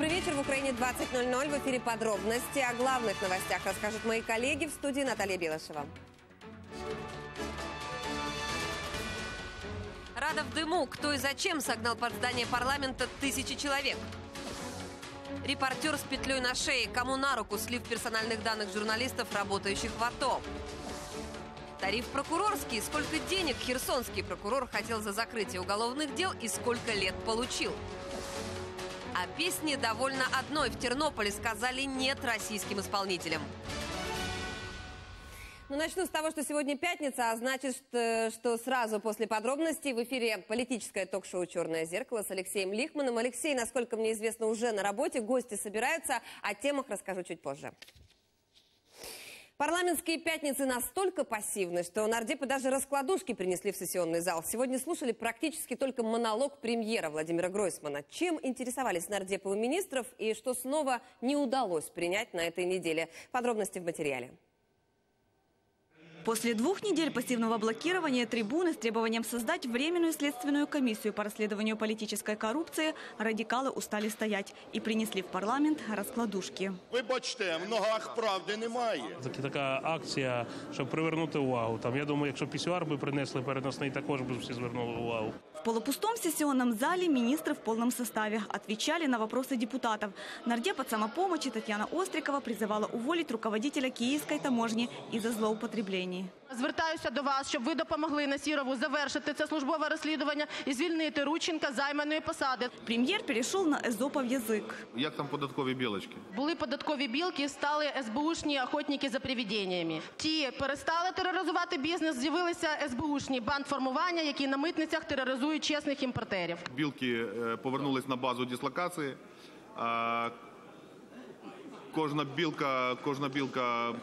Добрый вечер. В Украине 20.00. В эфире подробности. О главных новостях расскажут мои коллеги в студии Наталья Белышева. Рада в дыму. Кто и зачем согнал под здание парламента тысячи человек? Репортер с петлей на шее. Кому на руку слив персональных данных журналистов, работающих в АТО? Тариф прокурорский. Сколько денег херсонский прокурор хотел за закрытие уголовных дел и сколько лет получил? А песни довольно одной. В Тернополе сказали «нет» российским исполнителям. Ну, начну с того, что сегодня пятница, а значит, что, что сразу после подробностей в эфире политическое ток-шоу «Черное зеркало» с Алексеем Лихманом. Алексей, насколько мне известно, уже на работе, гости собираются, о темах расскажу чуть позже. Парламентские пятницы настолько пассивны, что нардепы даже раскладушки принесли в сессионный зал. Сегодня слушали практически только монолог премьера Владимира Гройсмана. Чем интересовались нардепы у министров и что снова не удалось принять на этой неделе? Подробности в материале. После двух недель пассивного блокирования трибуны с требованием создать временную следственную комиссию по расследованию политической коррупции радикалы устали стоять и принесли в парламент раскладушки. Вибачте, в ногах правди немає. Це така акція, щоб привернути увагу. Там я думаю, якщо пісюар би принесли переносний, також би всі звернули увагу. В полупустом сессионном зале министры в полном составе отвечали на вопросы депутатов. Нардеп от самопомощи Татьяна Острикова призывала уволить руководителя киевской таможни из-за Злоупотреблений. Звертаюся до вас, щоб ви допомогли Насірову завершити це службове розслідування і звільнити Рудченка з займаної посади. Премьер перешел на эзопов язык. Як там податкові білочки? Були податкові білки, стали СБУшні охотники за привіденнями. Ті перестали тероризувати бізнес, з'явилися СБУшні бандформування, які на митницях тероризують чесних імпортерів. Білки е, повернулись на базу дислокації. А кожна білка, кожна білка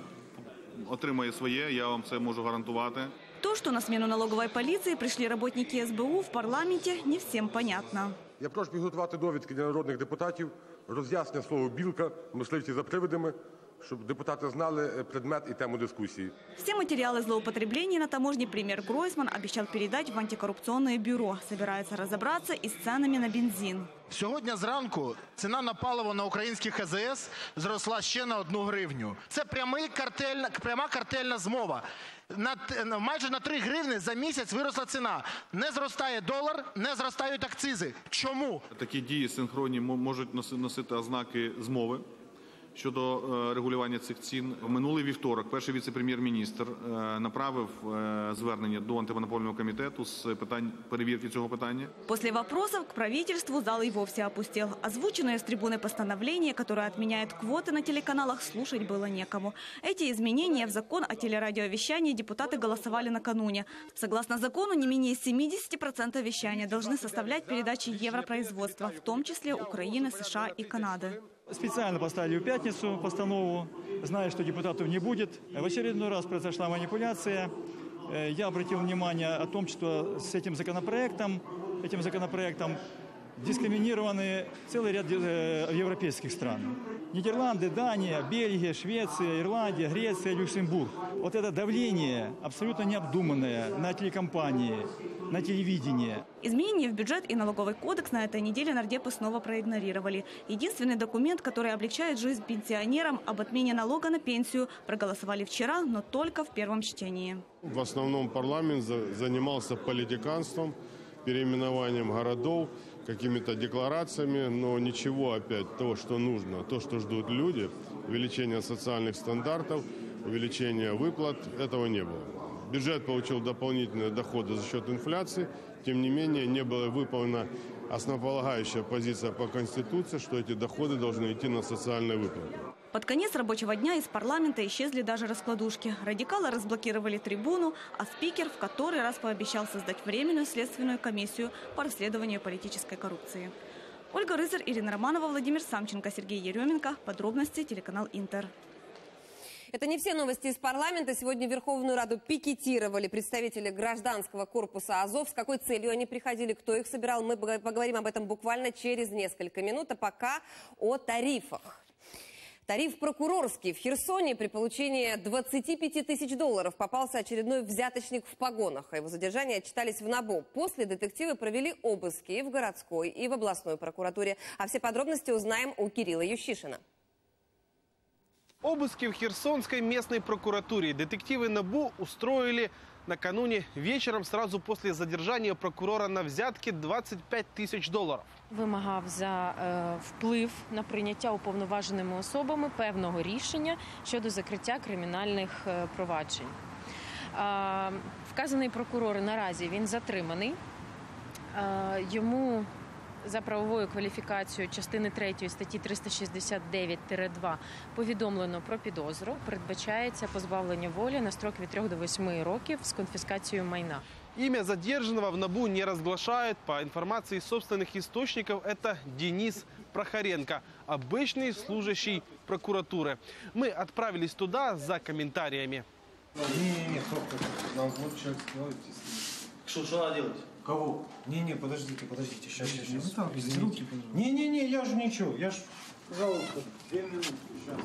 отримає своє, я вам це можу гарантувати. То, что на смену налоговой полиции пришли работники СБУ в парламенте, не всем понятно. Я прошу підготувати довідки для народних депутатів, роз'яснення слово білка, мисливці за привидами, щоб депутати знали е, предмет і тему дискусії. Все материалы злоупотреблений на таможне премьер Гройсман обещал передать в антикоррупционное бюро. Собирается разобраться и с ценами на бензин. Сьогодні зранку ціна на паливо на українських АЗС зросла ще на одну гривню. Це прямий картельна, пряма картельна змова. На, майже на 3 гривни за місяць виросла ціна. Не зростає долар, не зростають акцизи. Чому? Такі дії синхронні мо- можуть носити ознаки змови щодо е, регулювання цих цін. В минулий вівторок перший віце-прем'єр-міністр е, направив е, звернення до антимонопольного комітету з питань перевірки цього питання. После вопросов к правительству зал и вовсе опустел. Озвученное с трибуны постановление, которое отменяет квоты на телеканалах, слушать было некому. Эти изменения в закон о телерадиовещании депутаты голосовали накануне. Согласно закону, не менее 70% вещания должны составлять передачи европроизводства, в том числе Украины, США и Канады. Специально поставили в пятницу постанову, зная, что депутатов не будет. В очередной раз произошла манипуляция. Э, Я обратил внимание о том, что с этим законопроектом, этим законопроектом дискриминированы целый ряд э, европейских стран. Нидерланды, Дания, Бельгия, Швеция, Ирландия, Греция, Люксембург. Вот это давление абсолютно необдуманное на телекомпании, на телевидение. Изменения в бюджет и налоговый кодекс на этой неделе нардепы снова проигнорировали. Единственный документ, который облегчает жизнь пенсионерам об отмене налога на пенсию, проголосовали вчера, но только в первом чтении. В основном парламент за- занимался политиканством, переименованием городов, какими-то декларациями, но ничего опять того, что нужно, то, что ждут люди, увеличение социальных стандартов, увеличение выплат, этого не было. Бюджет получил дополнительные доходы за счет инфляции, тем не менее не была выполнена основополагающая позиция по Конституции, что эти доходы должны идти на социальные выплаты. Под конец рабочего дня из парламента исчезли даже раскладушки. Радикалы разблокировали трибуну, а спикер в который раз пообещал создать временную следственную комиссию по расследованию политической коррупции. Ольга Рызер, Ирина Романова, Владимир Самченко, Сергей Еременко. Подробности телеканал Интер. Это не все новости из парламента. Сегодня Верховную Раду пикетировали представители гражданского корпуса АЗОВ. С какой целью они приходили, кто их собирал, мы поговорим об этом буквально через несколько минут. А пока о тарифах. Тариф прокурорский. В Херсоне при получении 25 тысяч долларов попался очередной взяточник в погонах. Его задержании отчитались в НАБУ. После детективы провели обыски в городской, и в областной прокуратуре. А все подробности узнаем у Кирилла Ющишина. Обыски в Херсонской местной прокуратуре детективы НАБУ устроили накануне вечером сразу после задержания прокурора на взятки 25 тисяч доларів. Вимагав за е, вплив на прийняття уповноваженими особами певного рішення щодо закриття кримінальних е, проваджень. Е, вказаний прокурор наразі він затриманий. Е, йому за правовою кваліфікацією частини 3 статті 369-2 повідомлено про підозру. Передбачається позбавлення волі на строк від 3 до 8 років з конфіскацією майна. Имя задержанного в НАБУ не разглашают. По информации собственных источников, это Денис Прохоренко, обычный служащий прокуратуры. Мы отправились туда за комментариями. Не-не-не, стоп, стоп. Нам вот человек сказал идти с ним. Что, что надо делать? Кого? Не-не, подождите, подождите. Сейчас, сейчас, сейчас. Извините. руки, Не-не-не, я же ничего, я ж... Пожалуйста, две минуты, сейчас.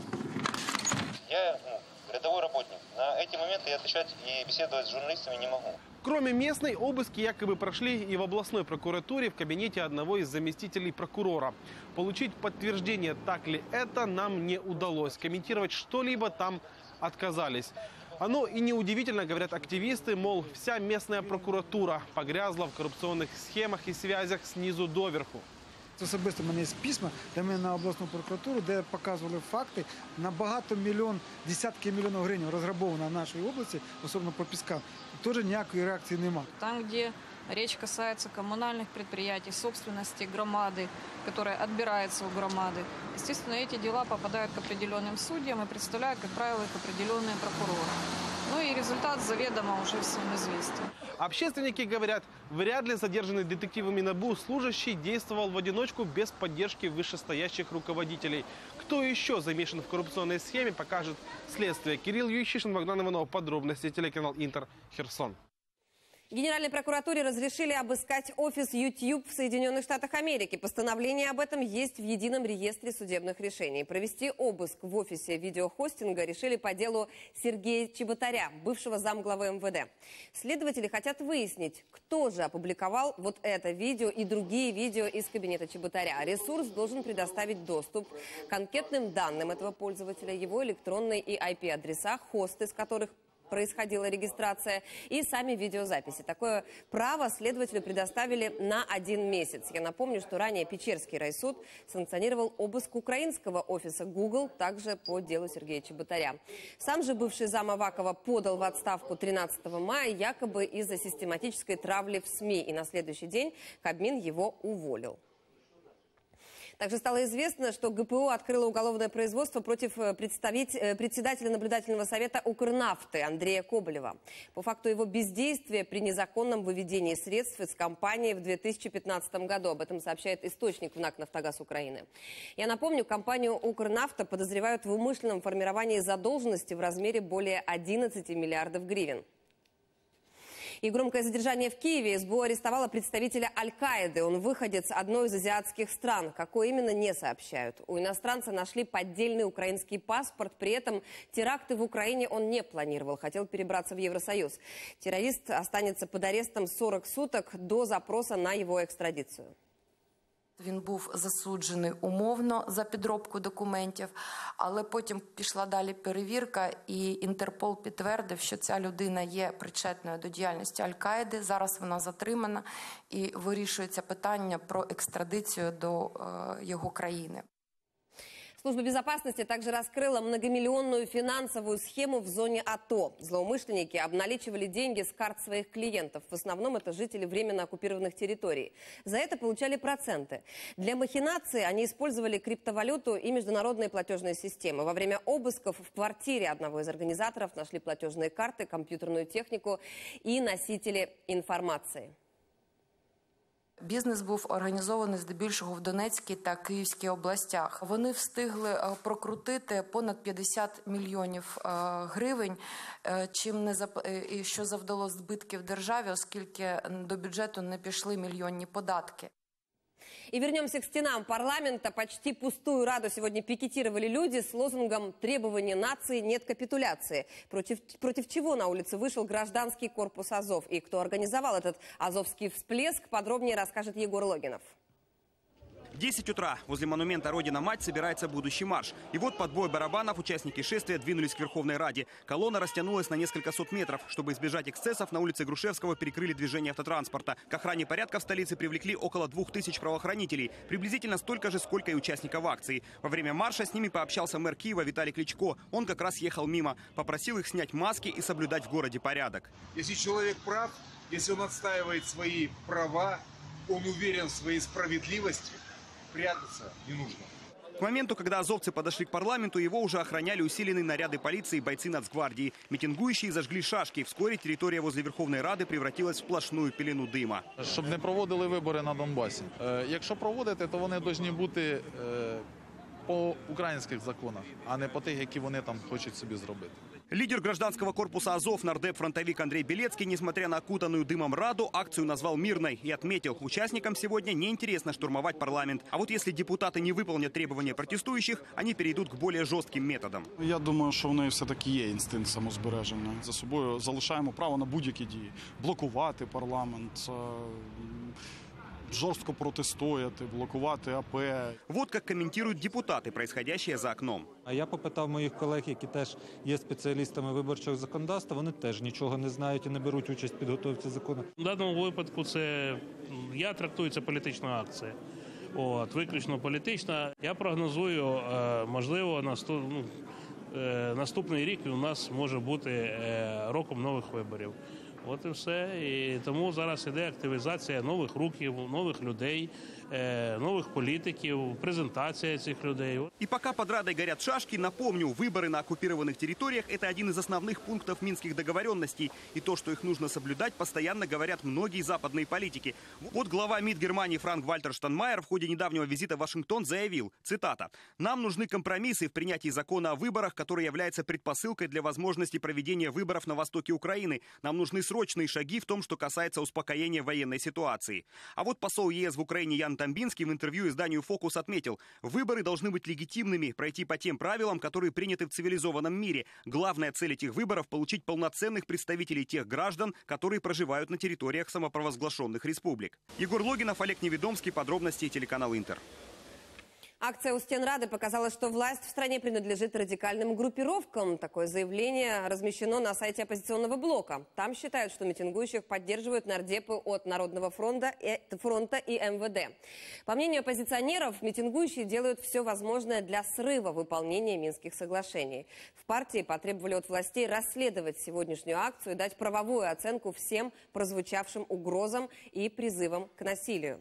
Я ну, рядовой работник. На эти моменты я отвечать и беседовать с журналистами не могу. Кроме местной, обыски якобы прошли и в областной прокуратуре в кабинете одного из заместителей прокурора. Получить подтверждение, так ли это, нам не удалось. Комментировать что-либо там отказались. Оно и неудивительно, говорят активисты, мол, вся местная прокуратура погрязла в коррупционных схемах и связях снизу доверху. Особисто в мене є письма, де ми на обласну прокуратуру, де показували факти на багато мільйон, десятки мільйонів гривень розграбовано в нашій області, особливо по піскам. Теж ніякої реакції немає. Там, где речь касается коммунальных предприятий, собственности громады, которая отбирается у громады, естественно, эти дела попадают к определенным судьям и представляют, как правило, их определенные прокуроры. Ну и результат заведомо уже всем известен. Общественники говорят, вряд ли задержанный детективами НАБУ служащий действовал в одиночку без поддержки вышестоящих руководителей. Кто еще замешан в коррупционной схеме, покажет следствие. Кирилл Ющишин, Богдан Иванов. Подробности. Телеканал Интер. Херсон. Генеральной прокуратуре разрешили обыскать офис YouTube в Соединенных Штатах Америки. Постановление об этом есть в едином реестре судебных решений. Провести обыск в офисе видеохостинга решили по делу Сергея Чеботаря, бывшего замглавы МВД. Следователи хотят выяснить, кто же опубликовал вот это видео и другие видео из кабинета Чеботаря. Ресурс должен предоставить доступ к анкетным данным этого пользователя, его электронные и IP-адреса, хосты, с которых происходила регистрация и сами видеозаписи. Такое право следователю предоставили на один месяц. Я напомню, что ранее Печерский райсуд санкционировал обыск украинского офиса Google, также по делу Сергея Чеботаря. Сам же бывший зам Авакова подал в отставку 13 мая якобы из-за систематической травли в СМИ. И на следующий день Кабмин его уволил. Также стало известно, что ГПУ открыло уголовное производство против э, э, председателя наблюдательного совета Укрнафты Андрея Коболева. По факту его бездействия при незаконном выведении средств из компании в 2015 году. Об этом сообщает источник в НАК «Нафтогаз Украины». Я напомню, компанию Укрнафта подозревают в умышленном формировании задолженности в размере более 11 миллиардов гривен. И громкое задержание в Киеве СБУ арестовала представителя Аль-Каиды. Он выходец одной из азиатских стран. Какой именно, не сообщают. У иностранца нашли поддельный украинский паспорт. При этом теракты в Украине он не планировал. Хотел перебраться в Евросоюз. Террорист останется под арестом 40 суток до запроса на его экстрадицию. Він був засуджений умовно за підробку документів, але потім пішла далі перевірка, і Інтерпол підтвердив, що ця людина є причетною до діяльності Аль-Каїди. Зараз вона затримана і вирішується питання про екстрадицію до е, його країни. Служба безопасности также раскрыла многомиллионную финансовую схему в зоне АТО. Злоумышленники обналичивали деньги с карт своих клиентов. В основном это жители временно оккупированных территорий. За это получали проценты. Для махинации они использовали криптовалюту и международные платежные системы. Во время обысков в квартире одного из организаторов нашли платежные карты, компьютерную технику и носители информации. Бізнес був організований здебільшого в Донецькій та Київській областях. Вони встигли е, прокрутити понад 50 мільйонів е, гривень, е, чим не зап... що завдало збитків державі, оскільки до бюджету не пішли мільйонні податки. И вернемся к стенам парламента. Почти пустую Раду сегодня пикетировали люди с лозунгом «Требования нации нет капитуляции». Против, против чего на улице вышел гражданский корпус Азов? И кто организовал этот азовский всплеск, подробнее расскажет Егор Логинов. 10 утра возле монумента «Родина-мать» собирается будущий марш. И вот под бой барабанов участники шествия двинулись к Верховной Раде. Колонна растянулась на несколько сот метров. Чтобы избежать эксцессов, на улице Грушевского перекрыли движение автотранспорта. К охране порядка в столице привлекли около двух тысяч правоохранителей. Приблизительно столько же, сколько и участников акции. Во время марша с ними пообщался мэр Киева Виталий Кличко. Он как раз ехал мимо. Попросил их снять маски и соблюдать в городе порядок. Если человек прав, если он отстаивает свои права, он уверен в своей справедливости, прятаться не нужно. К моменту, когда азовцы подошли к парламенту, его уже охраняли усиленные наряды полиции и бойцы нацгвардии. Митингующие зажгли шашки. Вскоре территория возле Верховной Рады превратилась в сплошную пелену дыма. Щоб не проводили вибори на Донбасі. Е, Якщо проводити, то вони повинні бути е, по українських законах, а не по тих, які вони там хочуть собі зробити. Лидер гражданского корпуса Азов, нардеп-фронтовик Андрей Белецкий, несмотря на окутанную дымом Раду, акцию назвал мирной и отметил, участникам сегодня неинтересно штурмовать парламент. А вот если депутаты не выполнят требования протестующих, они перейдут к более жестким методам. Я думаю, що в неї все-таки є інстинкт самозбереження. За собою залишаємо право на будь-які дії. Блокувати парламент, жорстко протистояти, блокувати АП. Вот как комментируют депутаты происходящее за окном. А я попитав моїх колег, які теж є спеціалістами виборчого законодавства. Вони теж нічого не знають і не беруть участь в підготовці закону. В даному випадку це я трактую це політична акція. От, виключно політична. Я прогнозую, е, можливо, наступ, ну, е, наступний рік у нас може бути е, роком нових виборів. От і все. І тому зараз іде активізація нових рухів, нових людей, е, нових політиків, презентація цих людей. И пока под Радой горят шашки, напомню, выборы на оккупированных территориях – это один из основных пунктов минских договоренностей. И то, что их нужно соблюдать, постоянно говорят многие западные политики. Вот глава МИД Германии Франк Вальтер Штанмайер в ходе недавнего визита в Вашингтон заявил, цитата, «Нам нужны компромиссы в принятии закона о выборах, который является предпосылкой для возможности проведения выборов на востоке Украины. Нам нужны срочные шаги в том, что касается успокоения военной ситуации». А вот посол ЕС в Украине Ян Тамбинский в интервью изданию «Фокус» отметил, выборы должны быть легитимными, пройти по тем правилам, которые приняты в цивилизованном мире. Главная цель этих выборов – получить полноценных представителей тех граждан, которые проживают на территориях самопровозглашенных республик. Егор Логинов, Олег Неведомский, подробности телеканал «Интер». Акция у стен Рады показала, что власть в стране принадлежит радикальным группировкам. Такое заявление размещено на сайте оппозиционного блока. Там считают, что митингующих поддерживают нардепы от Народного фронта и, фронта и МВД. По мнению оппозиционеров, митингующие делают все возможное для срыва выполнения Минских соглашений. В партии потребовали от властей расследовать сегодняшнюю акцию и дать правовую оценку всем прозвучавшим угрозам и призывам к насилию.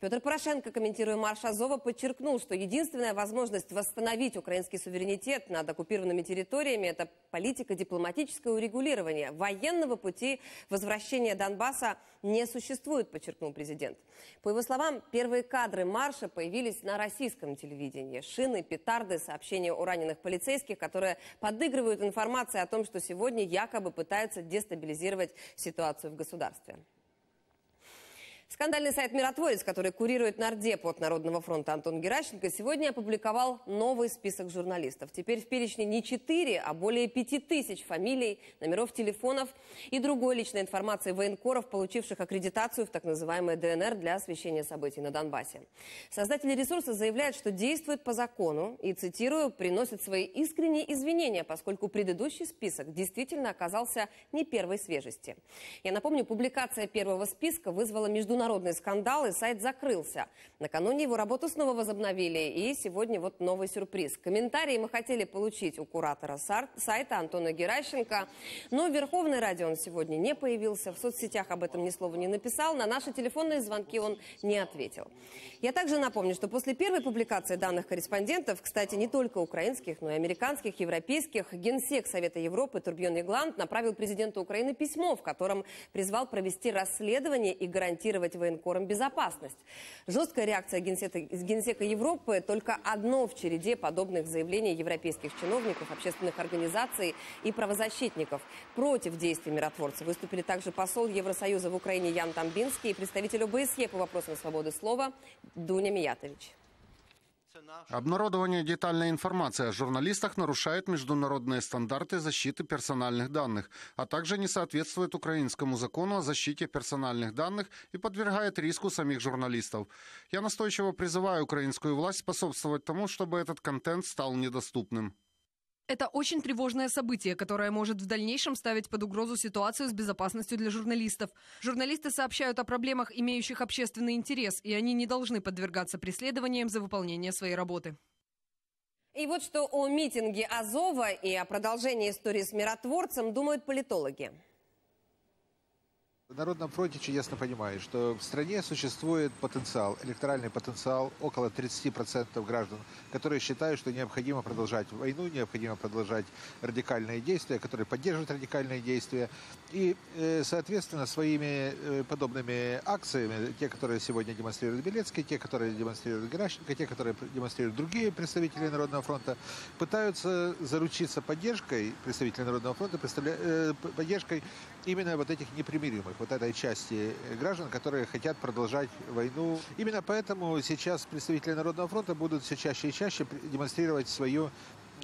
Петр Порошенко, комментируя марш Азова, подчеркнул, что единственная возможность восстановить украинский суверенитет над оккупированными территориями – это политика дипломатического урегулирования. Военного пути возвращения Донбасса не существует, подчеркнул президент. По его словам, первые кадры марша появились на российском телевидении. Шины, петарды, сообщения о раненых полицейских, которые подыгрывают информацией о том, что сегодня якобы пытаются дестабилизировать ситуацию в государстве. Скандальный сайт «Миротворец», который курирует нардеп от Народного фронта Антон Геращенко, сегодня опубликовал новый список журналистов. Теперь в перечне не 4, а более 5 тысяч фамилий, номеров телефонов и другой личной информации военкоров, получивших аккредитацию в так называемый ДНР для освещения событий на Донбассе. Создатели ресурса заявляют, что действуют по закону и, цитирую, приносят свои искренние извинения, поскольку предыдущий список действительно оказался не первой свежести. Я напомню, публикация первого списка вызвала международный международный скандал, и сайт закрылся. Накануне его работу снова возобновили, и сегодня вот новый сюрприз. Комментарии мы хотели получить у куратора сайта Антона Геращенко, но в Верховной он сегодня не появился, в соцсетях об этом ни слова не написал, на наши телефонные звонки он не ответил. Я также напомню, что после первой публикации данных корреспондентов, кстати, не только украинских, но и американских, европейских, генсек Совета Европы Турбьон Игланд направил президенту Украины письмо, в котором призвал провести расследование и гарантировать гарантировать военкорам безопасность. Жесткая реакция Генсека, Генсека Европы только одно в череде подобных заявлений европейских чиновников, общественных организаций и правозащитников. Против действий миротворцев выступили также посол Евросоюза в Украине Ян Тамбинский и представитель ОБСЕ по вопросам свободы слова Дуня Миятович. Обнародование детальной информации о журналистах нарушает международные стандарты защиты персональных данных, а также не соответствует украинскому закону о защите персональных данных и подвергает риску самих журналистов. Я настойчиво призываю украинскую власть способствовать тому, чтобы этот контент стал недоступным. Это очень тревожное событие, которое может в дальнейшем ставить под угрозу ситуацию с безопасностью для журналистов. Журналисты сообщают о проблемах, имеющих общественный интерес, и они не должны подвергаться преследованиям за выполнение своей работы. И вот что о митинге Азова и о продолжении истории с миротворцем думают политологи. В Народном фронте чудесно понимает, что в стране существует потенциал, электоральный потенциал около 30% граждан, которые считают, что необходимо продолжать войну, необходимо продолжать радикальные действия, которые поддерживают радикальные действия. И, э, соответственно, своими э, подобными акциями, те, которые сегодня демонстрирует Белецкий, те, которые демонстрируют Геращенко, те, которые демонстрируют другие представители Народного фронта, пытаются заручиться поддержкой представителей Народного фронта, э, поддержкой именно вот этих непримиримых вот этой части граждан, которые хотят продолжать войну. Именно поэтому сейчас представители Народного фронта будут все чаще и чаще демонстрировать свою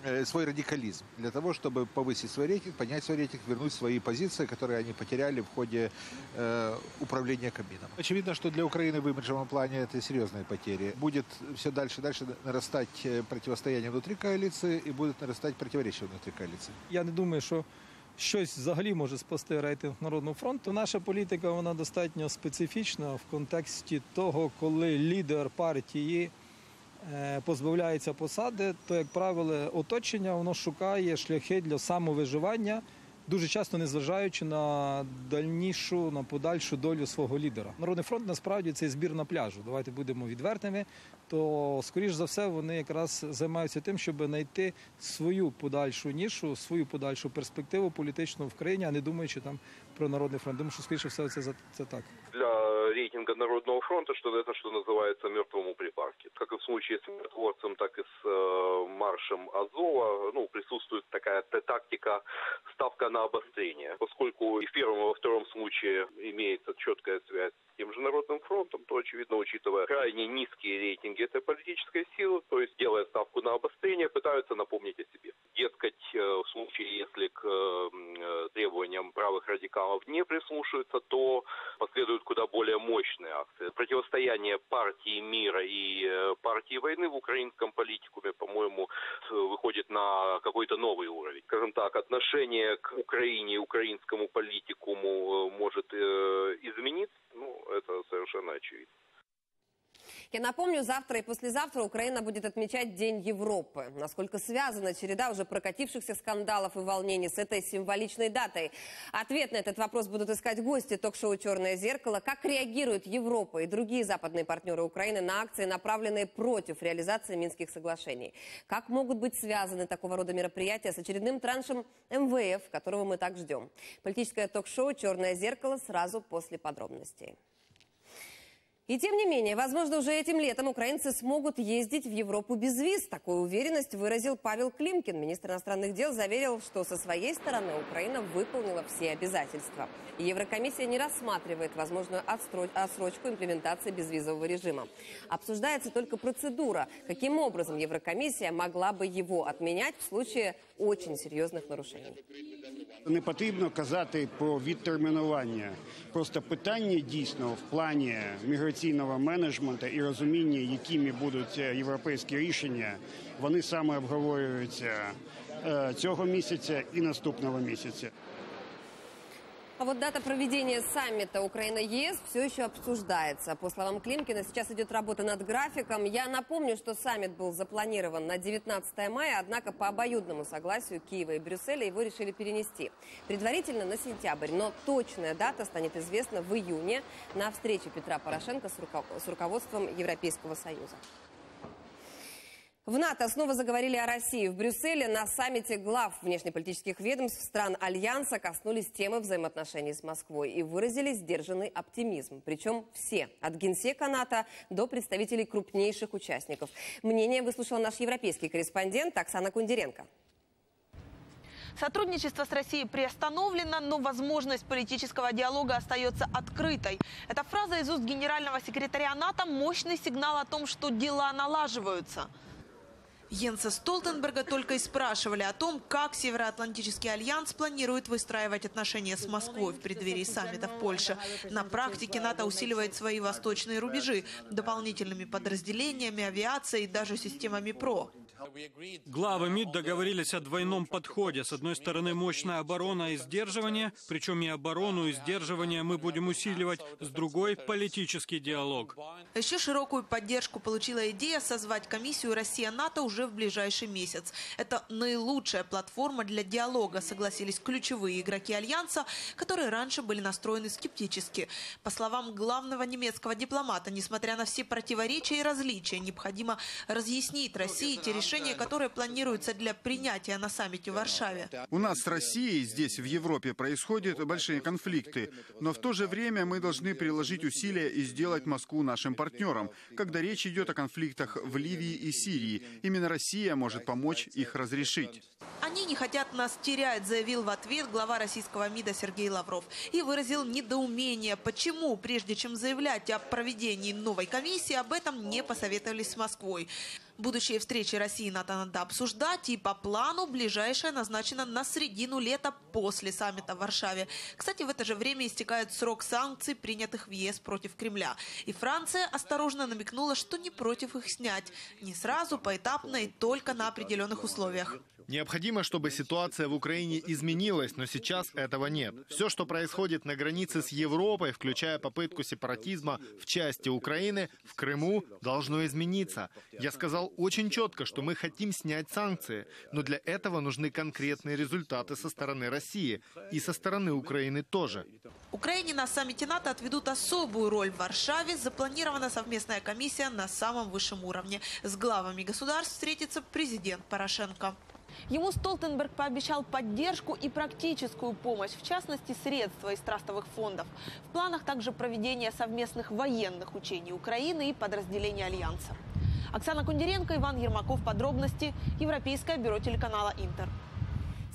э, свой радикализм для того, чтобы повысить свой рейтинг, поднять свой рейтинг, вернуть свои позиции, которые они потеряли в ходе э, управления Кабмином. Очевидно, что для Украины в имиджевом плане это серьезные потери. Будет все дальше и дальше нарастать э, противостояние внутри коалиции и будет нарастать противоречия внутри коалиции. Я не думаю, що щось взагалі може спасти рейтинг Народного фронту. Наша політика вона достатньо специфічна в контексті того, коли лідер партії е, позбавляється посади, то, як правило, оточення воно шукає шляхи для самовиживання дуже часто незважаючи на дальнішу, на подальшу долю свого лідера. Народний фронт насправді це збір на пляжу. Давайте будемо відвертими. То, скоріш за все, вони якраз займаються тим, щоб знайти свою подальшу нішу, свою подальшу перспективу політичну в країні, а не думаючи там про народний фронт. Думаю, що скоріше все це це так. Для рейтинга Народного фронта, что это, что называется, мертвому припарке. Как и в случае с миротворцем, так и с э, маршем Азова, ну, присутствует такая тактика ставка на обострение. Поскольку и в первом, и во втором случае имеется четкая связь с тем же Народным фронтом, то, очевидно, учитывая крайне низкие рейтинги этой политической силы, то есть делая ставку на обострение, пытаются напомнить о себе. Дескать, э, в случае, если к э, требованиям правых радикалов не прислушаются, то последуют куда более мощные акции. Противостояние партии мира и э, партии войны в украинском политикуме, по-моему, выходит на какой-то новый уровень. Скажем так, отношение к Украине и украинскому политикуму может измениться, ну, это совершенно очевидно. Я напомню, завтра и послезавтра Украина будет отмечать День Европы. Насколько связана череда уже прокатившихся скандалов и волнений с этой символичной датой? Ответ на этот вопрос будут искать гости ток-шоу «Черное зеркало». Как реагирует Европа и другие западные партнеры Украины на акции, направленные против реализации Минских соглашений? Как могут быть связаны такого рода мероприятия с очередным траншем МВФ, которого мы так ждем? Политическое ток-шоу «Черное зеркало» сразу после подробностей. И тем не менее, возможно, уже этим летом украинцы смогут ездить в Европу без виз. Такую уверенность выразил Павел Климкин. Министр иностранных дел заверил, что со своей стороны Украина выполнила все обязательства. И Еврокомиссия не рассматривает возможную отсрочку имплементации безвизового режима. Обсуждается только процедура, каким образом Еврокомиссия могла бы его отменять в случае очень серьезных нарушений. Не потрібно казати про відтермінування. Просто питання дійсно в плані міграційного менеджменту і розуміння, якими будуть європейські рішення, вони саме обговорюються цього місяця і наступного місяця. А вот дата проведения саммита Украина-ЕС все еще обсуждается. По словам Климкина, сейчас идет работа над графиком. Я напомню, что саммит был запланирован на 19 мая, однако по обоюдному согласию Киева и Брюсселя его решили перенести. Предварительно на сентябрь, но точная дата станет известна в июне на встрече Петра Порошенко с руководством Европейского Союза. В НАТО снова заговорили о России. В Брюсселе на саммите глав внешнеполитических ведомств стран Альянса коснулись темы взаимоотношений с Москвой и выразили сдержанный оптимизм. Причем все, от генсека НАТО до представителей крупнейших участников. Мнение выслушал наш европейский корреспондент Оксана Кундеренко. Сотрудничество с Россией приостановлено, но возможность политического диалога остается открытой. Эта фраза из уст генерального секретаря НАТО – мощный сигнал о том, что дела налаживаются. Йенса Столтенберга только и спрашивали о том, как Североатлантический альянс планирует выстраивать отношения с Москвой в преддверии саммита в Польше. На практике НАТО усиливает свои восточные рубежи дополнительными подразделениями, авиацией и даже системами ПРО. Главы МИД договорились о двойном подходе. С одной стороны, мощная оборона и сдерживание, причем и оборону, и сдерживание мы будем усиливать. С другой – политический диалог. Еще широкую поддержку получила идея созвать комиссию Россия-НАТО уже в ближайший месяц. Это наилучшая платформа для диалога, согласились ключевые игроки Альянса, которые раньше были настроены скептически. По словам главного немецкого дипломата, несмотря на все противоречия и различия, необходимо разъяснить России те решения, решения, которые планируются для принятия на саммите в Варшаве. У нас с Россией здесь, в Европе, происходят большие конфликты. Но в то же время мы должны приложить усилия и сделать Москву нашим партнером, когда речь идет о конфликтах в Ливии и Сирии. Именно Россия может помочь их разрешить. Они не хотят нас терять, заявил в ответ глава российского МИДа Сергей Лавров. И выразил недоумение, почему, прежде чем заявлять о проведении новой комиссии, об этом не посоветовались с Москвой. Будущие встречи России и НАТО надо обсуждать, и по плану ближайшая назначена на середину лета после саммита в Варшаве. Кстати, в это же время истекает срок санкций, принятых в ЕС против Кремля. И Франция осторожно намекнула, что не против их снять. Не сразу, поэтапно и только на определенных условиях. Необходимо, чтобы ситуация в Украине изменилась, но сейчас этого нет. Все, что происходит на границе с Европой, включая попытку сепаратизма в части Украины, в Крыму, должно измениться. Я сказал очень четко, что мы хотим снять санкции, но для этого нужны конкретные результаты со стороны России и со стороны Украины тоже. Украине на саммите НАТО отведут особую роль в Варшаве. Запланирована совместная комиссия на самом высшем уровне. С главами государств встретится президент Порошенко. Ему Столтенберг пообещал поддержку и практическую помощь, в частности, средства из трастовых фондов. В планах также проведение совместных военных учений Украины и подразделений Альянса. Оксана Кундеренко, Иван Ермаков. Подробности. Европейское бюро телеканала «Интер».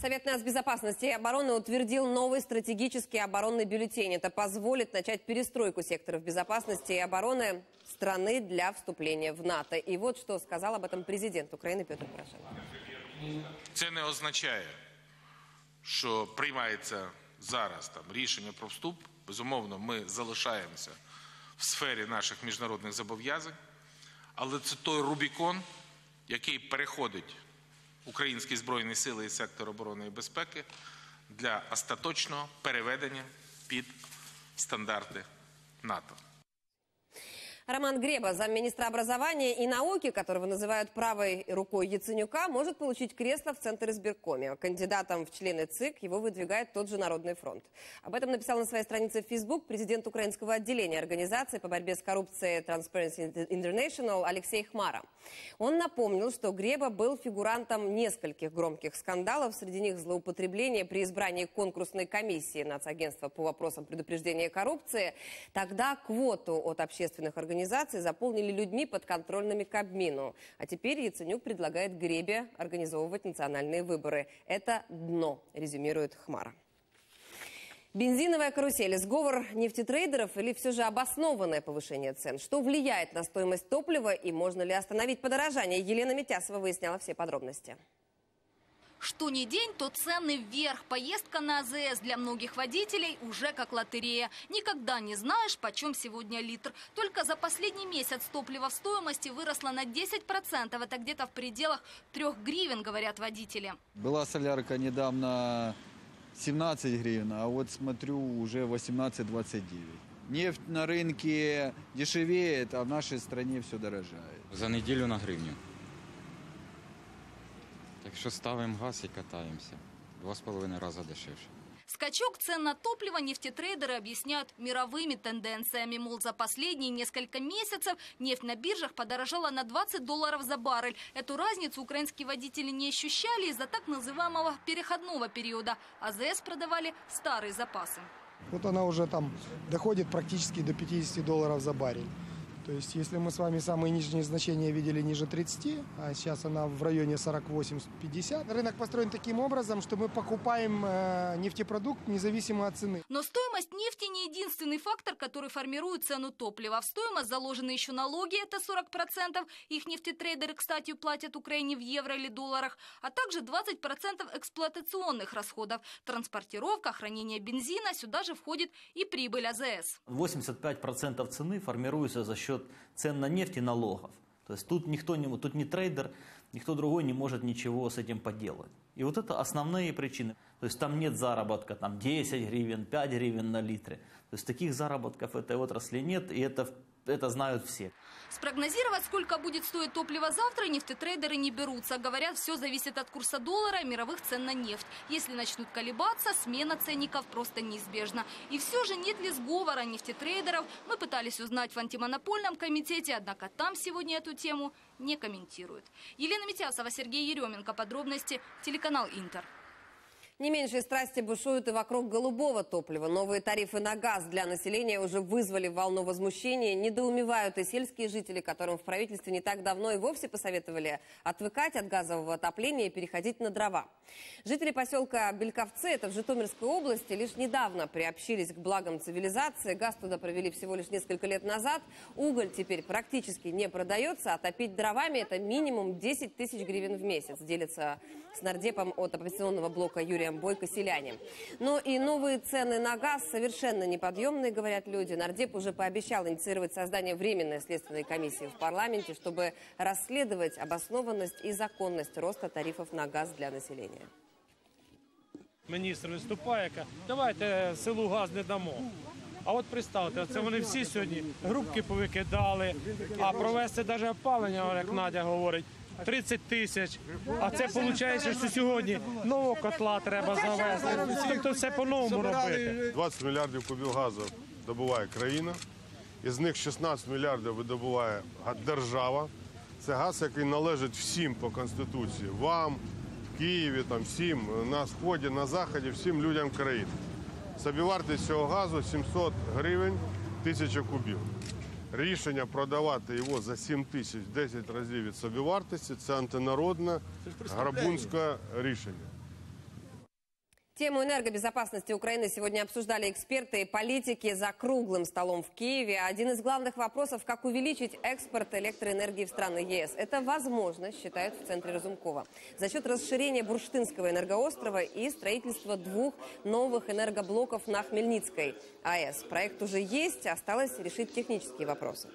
Совет нацбезопасности и обороны утвердил новый стратегический оборонный бюллетень. Это позволит начать перестройку секторов безопасности и обороны страны для вступления в НАТО. И вот что сказал об этом президент Украины Петр Порошенко. Це не означає, що приймається зараз там рішення про вступ. Безумовно, ми залишаємося в сфері наших міжнародних зобов'язань, Але це той Рубікон, який переходить українські збройні сили і сектор оборони і безпеки для остаточного переведення під стандарти НАТО. Роман Греба, замминистра образования и науки, которого называют правой рукой Яценюка, может получить кресло в Центр избиркоме. Кандидатом в члены ЦИК его выдвигает тот же Народный фронт. Об этом написал на своей странице в Facebook президент украинского отделения организации по борьбе с коррупцией Transparency International Алексей Хмара. Он напомнил, что Греба был фигурантом нескольких громких скандалов, среди них злоупотребление при избрании конкурсной комиссии Нацагентства по вопросам предупреждения коррупции. Тогда квоту от общественных организаций организации заполнили людьми подконтрольными Кабмину. А теперь Яценюк предлагает Гребе организовывать национальные выборы. Это дно, резюмирует Хмара. Бензиновая карусель, сговор нефтетрейдеров или все же обоснованное повышение цен? Что влияет на стоимость топлива и можно ли остановить подорожание? Елена Митясова выясняла все подробности. Что ни день, то цены вверх. Поездка на АЗС для многих водителей уже как лотерея. Никогда не знаешь, почем сегодня литр. Только за последний месяц топливо в стоимости выросло на 10%. Это где-то в пределах 3 гривен, говорят водители. Была солярка недавно 17 гривен, а вот смотрю уже 18-29. Нефть на рынке дешевеет, а в нашей стране все дорожает. За неделю на гривню. Так що ставимо газ і катаємося. Два з половиною рази дешевше. Скачок цен на топливо нефтетрейдеры объясняют мировыми тенденциями. Мол, за последние несколько месяцев нефть на биржах подорожала на 20 долларов за баррель. Эту разницу украинские водители не ощущали из-за так называемого переходного периода. АЗС продавали старые запасы. Вот она уже там доходит практически до 50 долларов за баррель. То есть, если мы с вами самые нижние значения видели ниже 30, а сейчас она в районе 48-50, рынок построен таким образом, что мы покупаем э, нефтепродукт независимо от цены. Но стоимость нефти не единственный фактор, который формирует цену топлива. В стоимость заложены еще налоги, это 40%. Их нефтетрейдеры, кстати, платят Украине в евро или долларах, а также 20% эксплуатационных расходов. Транспортировка, хранение бензина, сюда же входит и прибыль АЗС. 85% цены формируется за счет цен на нефть и налогов. То есть тут никто не, тут не трейдер, никто другой не может ничего с этим поделать. И вот это основные причины. То есть там нет заработка там 10 гривен, 5 гривен на литре. То есть таких заработков в этой отрасли нет, и это, это знают все. Спрогнозировать, сколько будет стоить топливо завтра, нефтетрейдеры не берутся. Говорят, все зависит от курса доллара и мировых цен на нефть. Если начнут колебаться, смена ценников просто неизбежна. И все же нет ли сговора нефтетрейдеров? Мы пытались узнать в антимонопольном комитете, однако там сегодня эту тему не комментируют. Елена Митясова, Сергей Еременко. Подробности. Телеканал Интер. Не меньшие страсти бушуют и вокруг голубого топлива. Новые тарифы на газ для населения уже вызвали волну возмущения. Недоумевают и сельские жители, которым в правительстве не так давно и вовсе посоветовали отвыкать от газового отопления и переходить на дрова. Жители поселка Бельковцы, это в Житомирской области, лишь недавно приобщились к благам цивилизации. Газ туда провели всего лишь несколько лет назад. Уголь теперь практически не продается, а топить дровами – это минимум 10 тысяч гривен в месяц. Делится с нардепом от оппозиционного блока Юрием Бойко селяне. Но и новые цены на газ совершенно неподъемные, говорят люди. Нардеп уже пообещал инициировать создание временной следственной комиссии в парламенте, чтобы расследовать обоснованность и законность роста тарифов на газ для населения. Міністр виступає, каже, давайте селу газ не дамо. А от представте, це вони всі сьогодні грубки повикидали, а провести навіть опалення, як Надя говорить, 30 тисяч. А це виходить, що сьогодні нового котла треба завести. Тобто все по-новому робити. 20 мільярдів кубів газу добуває країна, із них 16 мільярдів видобуває держава. Це газ, який належить всім по Конституції, вам, в Києві, там, всім, на Сході, на Заході, всім людям країни. Собівартість цього газу 700 гривень тисяча кубів. Рішення продавати його за 7 тисяч 10 разів від собівартості це антинародне грабунське рішення. Тему энергобезопасности Украины сегодня обсуждали эксперты и политики за круглым столом в Киеве. Один из главных вопросов – как увеличить экспорт электроэнергии в страны ЕС. Это возможно, считают в центре Разумкова. За счет расширения Бурштинского энергоострова и строительства двух новых энергоблоков на Хмельницкой АЭС. Проект уже есть, осталось решить технические вопросы.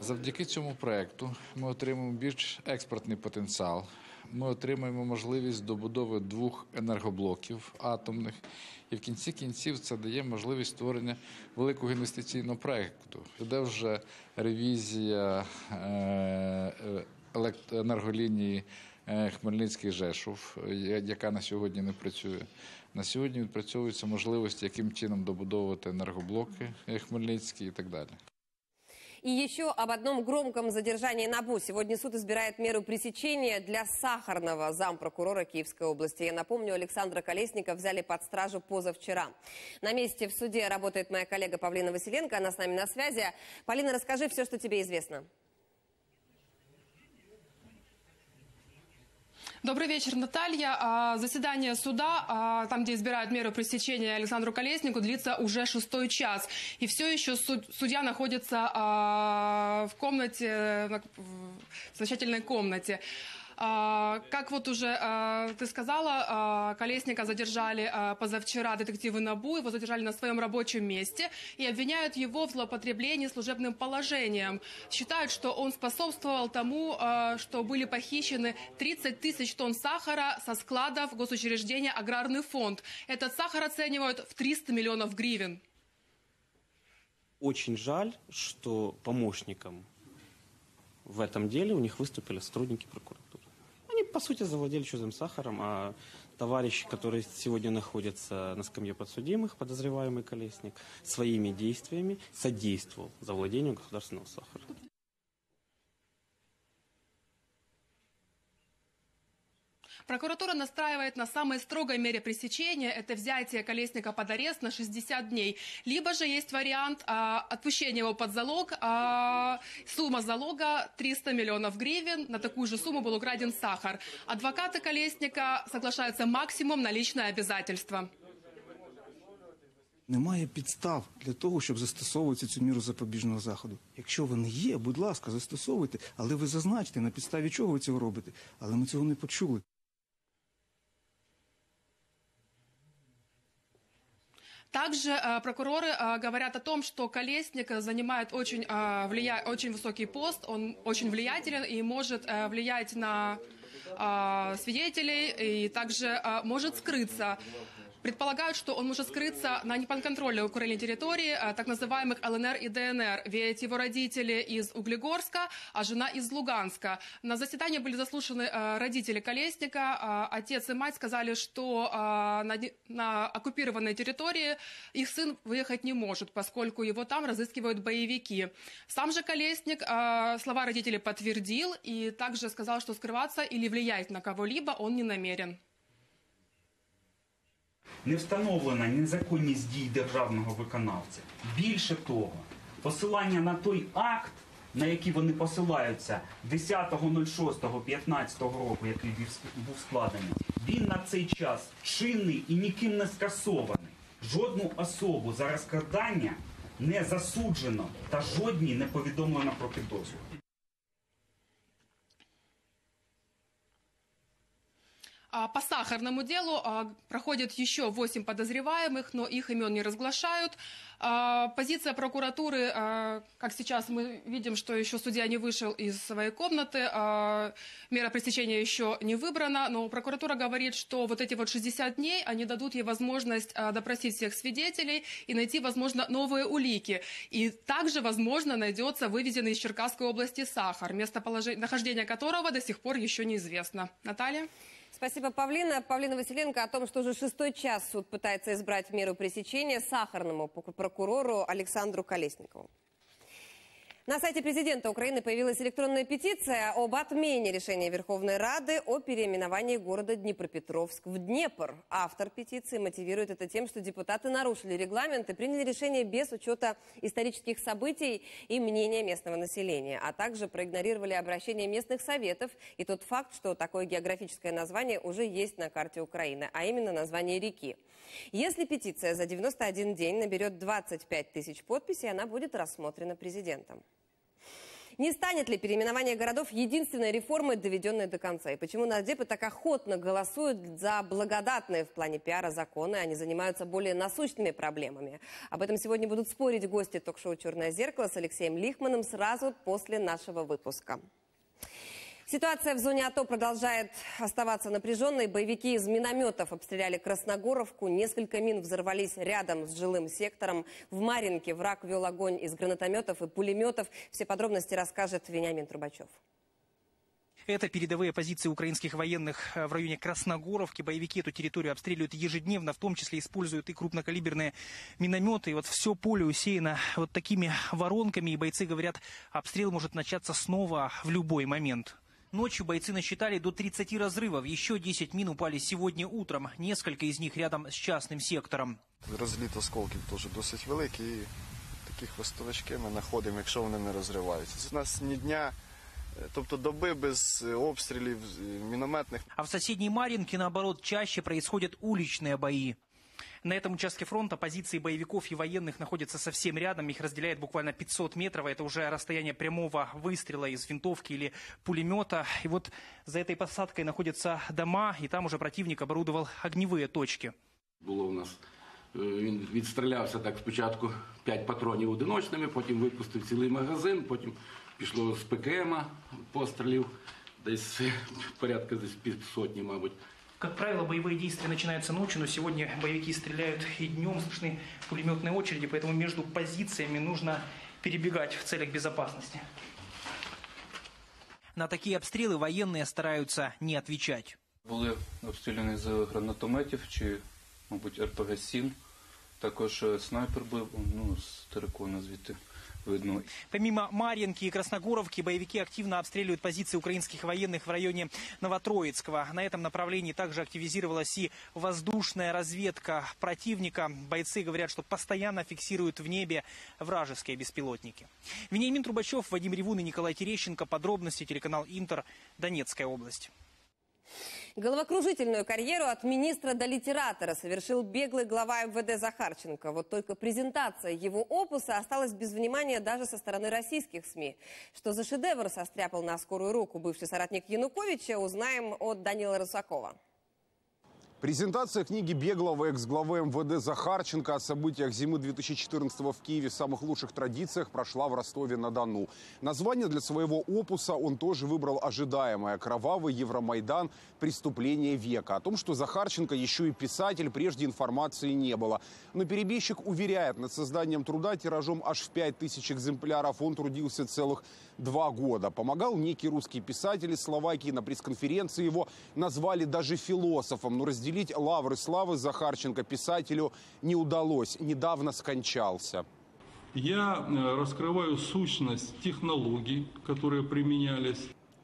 Завдяки цьому проекту ми отримаємо більш експортний потенціал. Ми отримаємо можливість добудови двох енергоблоків атомних, і в кінці кінців це дає можливість створення великого інвестиційного проекту. Де вже ревізія е, е, енерголінії е, Хмельницький Жешов, яка на сьогодні не працює. На сьогодні відпрацьовуються можливості, яким чином добудовувати енергоблоки Хмельницькі і так далі. И еще об одном громком задержании НАБУ. Сегодня суд избирает меру пресечения для Сахарного зампрокурора Киевской области. Я напомню, Александра Колесника взяли под стражу позавчера. На месте в суде работает моя коллега Павлина Василенко. Она с нами на связи. Полина, расскажи все, что тебе известно. Добрый вечер, Наталья. А, Заседание суда, а, там, где избирают меру пресечения Александру Колеснику, длится уже шестой час. И все еще суд- судья находится а, в комнате, на- в совещательной комнате. А, Как вот уже а, ты сказала, а, Колесника задержали позавчера детективы НАБУ, его задержали на своем рабочем месте и обвиняют его в злоупотреблении служебным положением. Считают, что он способствовал тому, что были похищены 30 тысяч тонн сахара со складов госучреждения «Аграрный фонд». Этот сахар оценивают в 300 миллионов гривен. Очень жаль, что помощником в этом деле у них выступили сотрудники прокуратуры. По сути, завладели чужим сахаром, а товарищ, который сегодня находится на скамье подсудимых, подозреваемый Колесник, своими действиями содействовал завладению государственного сахара. Прокуратура настраивает на самой строгой мере пресечения – это взятие Колесника под арест на 60 дней. Либо же есть вариант а, отпущения его под залог. А, сумма залога 300 миллионов гривен. На такую же сумму был украден сахар. Адвокаты Колесника соглашаются максимум на личное обязательство. Немає підстав для того, щоб застосовувати цю міру запобіжного заходу. Якщо вони є, будь ласка, застосовуйте, але ви зазначте, на підставі чого ви цього робите. Але ми цього не почули. Также э, прокуроры э, говорят о том, что Колесник занимает очень, э, влия... очень высокий пост, он очень влиятелен и может влиять на свидетелей и также может скрыться. Предполагают, что он может скрыться на неподконтрольной Украине территории, э, так называемых ЛНР и ДНР, ведь его родители из Углегорска, а жена из Луганска. На заседании были заслушаны э, родители Колесника. Э, отец и мать сказали, что на, оккупированной территории их сын выехать не может, поскольку его там разыскивают боевики. Сам же Колесник слова родителей подтвердил и также сказал, что скрываться или влиять на кого-либо он не намерен. Не встановлена незаконність дій державного виконавця. Більше того, посилання на той акт, на який вони посилаються 10.06.15 року, який був складений, він на цей час чинний і ніким не скасований. Жодну особу за розкрадання не засуджено та жодній не повідомлено про підозру. По сахарному делу проходит еще 8 подозреваемых, но их имен не разглашают. Позиция прокуратуры, как сейчас мы видим, что еще судья не вышел из своей комнаты, мера пресечения еще не выбрана, но прокуратура говорит, что вот эти вот 60 дней, они дадут ей возможность допросить всех свидетелей и найти, возможно, новые улики. И также, возможно, найдется вывезенный из Черкасской области сахар, местонахождение которого до сих пор еще неизвестно. Наталья? Спасибо, Павлина. Павлина Василенко о том, что уже шестой час суд пытается избрать меру пресечения сахарному прокурору Александру Колесникову. На сайте президента Украины появилась электронная петиция об отмене решения Верховной Рады о переименовании города Днепропетровск в Днепр. Автор петиции мотивирует это тем, что депутаты нарушили регламент и приняли решение без учета исторических событий и мнения местного населения, а также проигнорировали обращение местных советов и тот факт, что такое географическое название уже есть на карте Украины, а именно название реки. Если петиция за 91 день наберет 25 тысяч подписей, она будет рассмотрена президентом. Не станет ли переименование городов единственной реформой, доведенной до конца? И почему нардепы так охотно голосуют за благодатные в плане пиара законы, они занимаются более насущными проблемами? Об этом сегодня будут спорить гости ток-шоу «Черное зеркало» с Алексеем Лихманом сразу после нашего выпуска. Ситуация в зоне АТО продолжает оставаться напряженной. Боевики из минометов обстреляли Красногоровку. Несколько мин взорвались рядом с жилым сектором. В Маринке враг вел огонь из гранатометов и пулеметов. Все подробности расскажет Вениамин Трубачев. Это передовые позиции украинских военных в районе Красногоровки. Боевики эту территорию обстреливают ежедневно, в том числе используют и крупнокалиберные минометы. И вот все поле усеяно вот такими воронками. И бойцы говорят, обстрел может начаться снова в любой момент. Ночью бойцы насчитали до 30 разрывов. Еще 10 мин упали сегодня утром. Несколько из них рядом с частным сектором. Розліт осколків теж досить великий. І такі хвостовички ми знаходимо, якщо вони не розриваються. У нас ні дня, тобто доби без обстрілів мінометних. А в соседней Маринке, наоборот, чаще происходят уличные бои. На этом участке фронта позиции боевиков и военных находятся совсем рядом. Их разделяет буквально 500 метров. Это уже расстояние прямого выстрела из винтовки или пулемета. И вот за этой посадкой находятся дома, и там уже противник оборудовал огневые точки. Було у нас він відстрілявся так спочатку 5 патронів одиночними, потім випустив цілий магазин, потім пішло з ПКМ пострілів, десь порядка десь сотні, мабуть. Как правило, боевые действия начинаются ночью, но сегодня боевики стреляют и днем, слышны пулеметные очереди, поэтому между позициями нужно перебегать в целях безопасности. На такие обстрелы военные стараются не отвечать. Були обстріляні з гранатометів чи, мабуть, РПГ-7. Також е, снайпер був, ну, з терикона звідти видно. Помимо Марьинки и Красногоровки, боевики активно обстреливают позиции украинских военных в районе Новотроицкого. На этом направлении также активизировалась и воздушная разведка противника. Бойцы говорят, что постоянно фиксируют в небе вражеские беспилотники. Вениамин Трубачев, Вадим Ревун и Николай Терещенко. Подробности телеканал Интер, Донецкая область. Головокружительную карьеру от министра до литератора совершил беглый глава МВД Захарченко. Вот только презентация его опуса осталась без внимания даже со стороны российских СМИ. Что за шедевр состряпал на скорую руку бывший соратник Януковича, узнаем от Данила Русакова. Презентация книги беглого экс-главы МВД Захарченко о событиях зимы 2014 в Киеве в самых лучших традициях прошла в Ростове-на-Дону. Название для своего опуса он тоже выбрал ожидаемое «Кровавый Евромайдан. Преступление века». О том, что Захарченко еще и писатель, прежде информации не было. Но перебежчик уверяет, над созданием труда тиражом аж в 5000 экземпляров он трудился целых два года. Помогал некий русский писатель из Словакии. На пресс-конференции его назвали даже философом. Но разделить лавры славы Захарченко писателю не удалось. Недавно скончался. Я э, раскрываю сущность технологий, которые применялись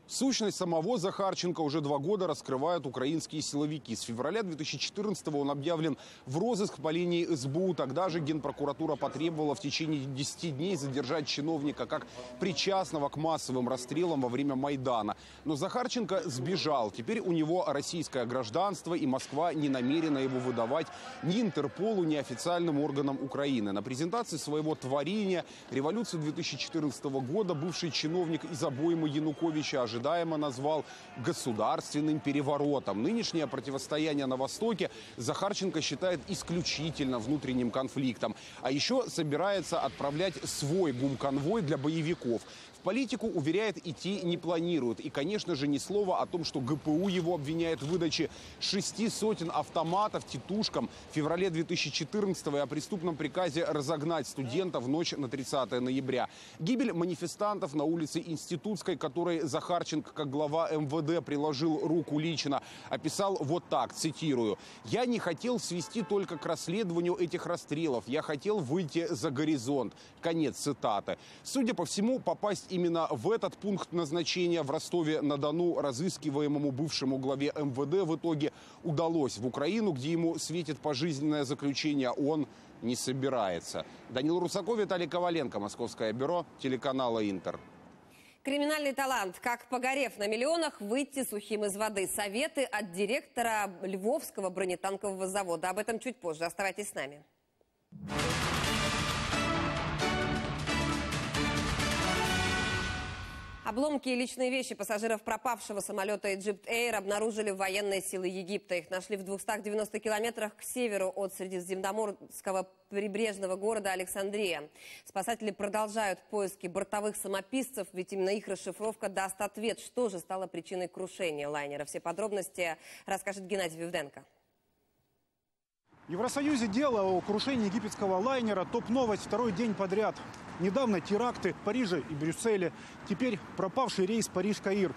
Сущность самого Захарченко уже два года раскрывают украинские силовики. С февраля 2014 он объявлен в розыск по линии СБУ. Тогда же Генпрокуратура потребовала в течение 10 дней задержать чиновника как причастного к массовым расстрелам во время Майдана. Но Захарченко сбежал. Теперь у него российское гражданство, и Москва не намерена его выдавать ни Интерполу, ни официальным органам Украины. На презентации своего творения революцию 2014 года бывший чиновник из обоймы Януковича ожидаемо назвал государственным переворотом. Нынешнее противостояние на Востоке Захарченко считает исключительно внутренним конфликтом. А еще собирается отправлять свой гумконвой для боевиков политику, уверяет, идти не планирует. И, конечно же, ни слова о том, что ГПУ его обвиняет в выдаче шести сотен автоматов титушкам в феврале 2014 и о преступном приказе разогнать студентов в ночь на 30 ноября. Гибель манифестантов на улице Институтской, которой Захарченко, как глава МВД, приложил руку лично, описал вот так, цитирую. «Я не хотел свести только к расследованию этих расстрелов. Я хотел выйти за горизонт». Конец цитаты. Судя по всему, попасть именно в этот пункт назначения в Ростове-на-Дону разыскиваемому бывшему главе МВД в итоге удалось. В Украину, где ему светит пожизненное заключение, он не собирается. Данил Русаков, Виталий Коваленко, Московское бюро, телеканала «Интер». Криминальный талант. Как погорев на миллионах, выйти сухим из воды. Советы от директора Львовского бронетанкового завода. Об этом чуть позже. Оставайтесь с нами. Обломки и личные вещи пассажиров пропавшего самолета Egypt Air обнаружили военные силы Египта. Их нашли в 290 километрах к северу от средиземноморского прибрежного города Александрия. Спасатели продолжают поиски бортовых самописцев, ведь именно их расшифровка даст ответ, что же стало причиной крушения лайнера. Все подробности расскажет Геннадий Вивденко. В Евросоюзе дело о крушении египетского лайнера – топ-новость второй день подряд. Недавно теракты в Париже и Брюсселе. Теперь пропавший рейс Париж-Каир.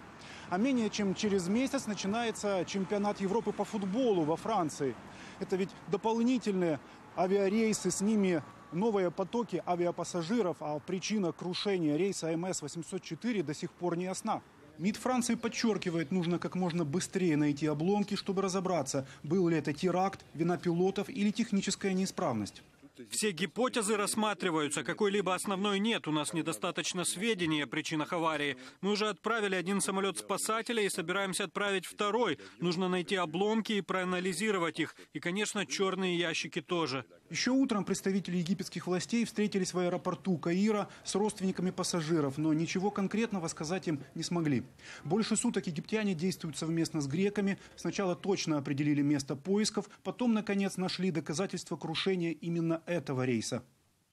А менее чем через месяц начинается чемпионат Европы по футболу во Франции. Это ведь дополнительные авиарейсы, с ними новые потоки авиапассажиров, а причина крушения рейса МС-804 до сих пор не ясна. МИД Франции подчеркивает, нужно как можно быстрее найти обломки, чтобы разобраться, был ли это теракт, вина пилотов или техническая неисправность. Все гипотезы рассматриваются, какой-либо основной нет. У нас недостаточно сведений о причинах аварии. Мы уже отправили один самолет спасателя и собираемся отправить второй. Нужно найти обломки и проанализировать их. И, конечно, черные ящики тоже. Еще утром представители египетских властей встретились в аэропорту Каира с родственниками пассажиров, но ничего конкретного сказать им не смогли. Больше суток египтяне действуют совместно с греками. Сначала точно определили место поисков, потом, наконец, нашли доказательства крушения именно этого рейса.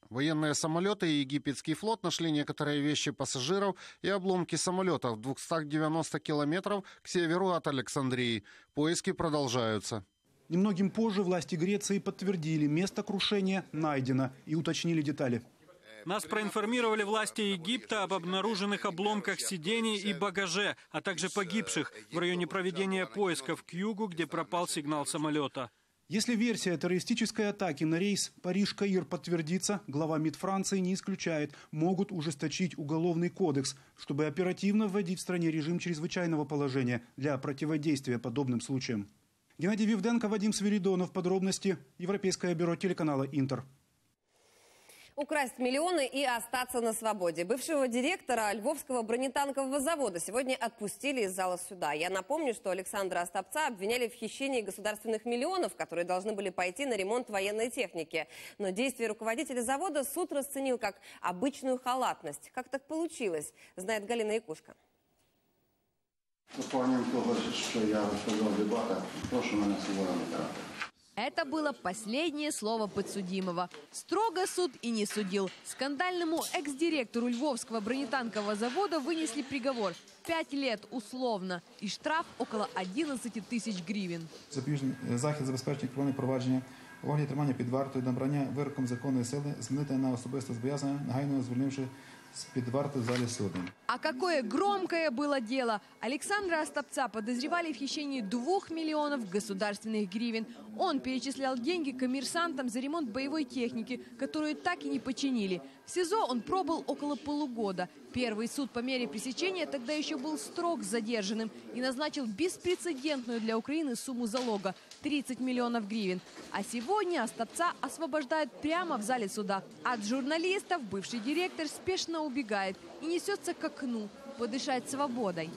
Военные самолеты и египетский флот нашли некоторые вещи пассажиров и обломки самолетов 290 километров к северу от Александрии. Поиски продолжаются. Немногим позже власти Греции подтвердили, место крушения найдено и уточнили детали. Нас проинформировали власти Египта об обнаруженных обломках сидений и багаже, а также погибших в районе проведения поисков к югу, где пропал сигнал самолета. Если версия террористической атаки на рейс Париж-Каир подтвердится, глава МИД Франции не исключает, могут ужесточить уголовный кодекс, чтобы оперативно вводить в стране режим чрезвычайного положения для противодействия подобным случаям. Геннадий Вивденко, Вадим Свиридонов. Подробности. Европейское бюро телеканала «Интер». Украсть миллионы и остаться на свободе. Бывшего директора Львовского бронетанкового завода сегодня отпустили из зала суда. Я напомню, что Александра Остапца обвиняли в хищении государственных миллионов, которые должны были пойти на ремонт военной техники. Но действия руководителя завода суд расценил как обычную халатность. Как так получилось, знает Галина Якушка. Доповнюю того, що я розказав в дебатах, прошу мене не карати. Это было последнее слово подсудимого. Строго суд и не судил. Скандальному экс-директору Львовского бронетанкового завода вынесли приговор – 5 лет условно и штраф около 11 тысяч гривен. Запобіжний захід забезпечення керування провадження, огляд тримання під вартою, набрання вироком законної сили, змінити на особисте зобов'язання, негайно звільнивши в залі суду. А какое громкое было дело! Александра Остапца подозревали в хищении двух миллионов государственных гривен. Он перечислял деньги коммерсантам за ремонт боевой техники, которую так и не починили. В СИЗО он пробыл около полугода. Первый суд по мере пресечения тогда еще был строг с задержанным и назначил беспрецедентную для Украины сумму залога – 30 миллионов гривен. А сегодня Остапца освобождают прямо в зале суда. От журналистов бывший директор спешно убегает и несется к окну подышать свободой.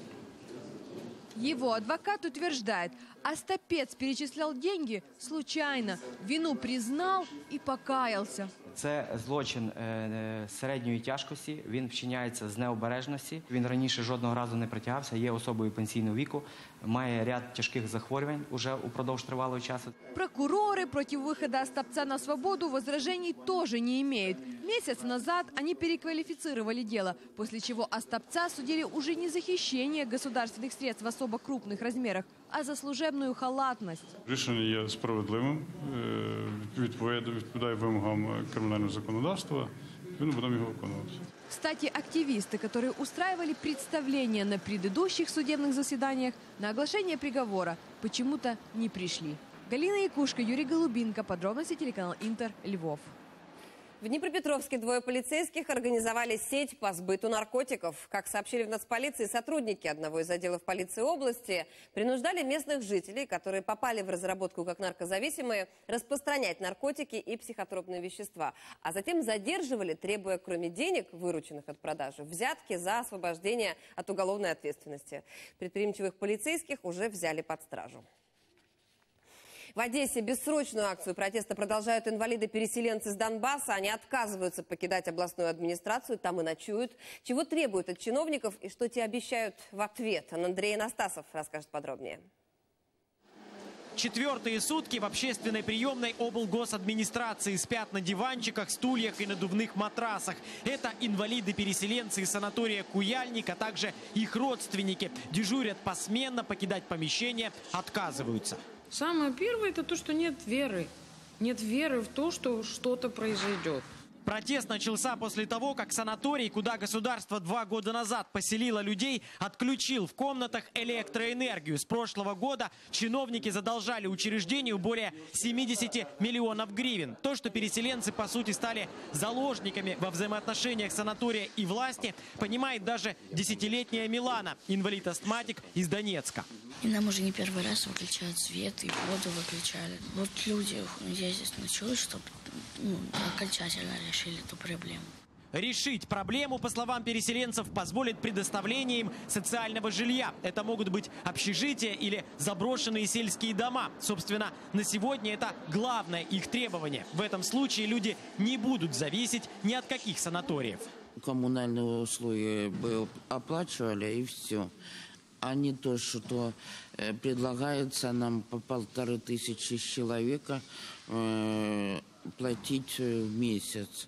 Его адвокат утверждает, Остапец перечислял деньги случайно, вину признал и покаялся. Це злочин е, е, середньої тяжкості. Він вчиняється з необережності. Він раніше жодного разу не притягався. Є особою пенсійного віку, має ряд тяжких захворювань уже упродовж тривалого часу. Прокуроры против выхода Остапца на свободу возражений тоже не имеют. Месяц назад они переквалифицировали дело, после чего Остапца судили уже не за хищение государственных средств в особо крупных размерах, а за служебную халатность. Рішення є справедливим, е, відповідає, відповідає вимогам кримінального законодавства. Відповідно, будемо його виконувати. Кстати, активисты, которые устраивали представления на предыдущих судебных заседаниях, на оглашение приговора почему-то не пришли. Галина Якушка, Юрий Голубинка. Подробности телеканал Интер, Львов. В Днепропетровске двое полицейских организовали сеть по сбыту наркотиков. Как сообщили в нацполиции, сотрудники одного из отделов полиции области принуждали местных жителей, которые попали в разработку как наркозависимые, распространять наркотики и психотропные вещества. А затем задерживали, требуя, кроме денег, вырученных от продажи, взятки за освобождение от уголовной ответственности. Предприимчивых полицейских уже взяли под стражу. В Одессе бессрочную акцию протеста продолжают инвалиды-переселенцы с Донбасса. Они отказываются покидать областную администрацию, там и ночуют. Чего требуют от чиновников и что те обещают в ответ? Андрей Анастасов расскажет подробнее. Четвертые сутки в общественной приемной облгосадминистрации спят на диванчиках, стульях и надувных матрасах. Это инвалиды-переселенцы из санатория Куяльник, а также их родственники. Дежурят посменно, покидать помещение отказываются. Самое первое это то, что нет веры. Нет веры в то, что что-то произойдет. Протест начался после того, как санаторий, куда государство два года назад поселило людей, отключил в комнатах электроэнергию. С прошлого года чиновники задолжали учреждению более 70 миллионов гривен. То, что переселенцы, по сути, стали заложниками во взаимоотношениях санатория и власти, понимает даже десятилетняя Милана, инвалид-астматик из Донецка. И нам уже не первый раз выключают свет и воду выключали. Вот люди, я здесь ночую, чтобы ну, окончательно решили эту проблему. Решить проблему, по словам переселенцев, позволит предоставление им социального жилья. Это могут быть общежития или заброшенные сельские дома. Собственно, на сегодня это главное их требование. В этом случае люди не будут зависеть ни от каких санаториев. Коммунальные услуги бы оплачивали и все. А не то, что э, предлагается нам по полторы тысячи человека э, платить э, в месяц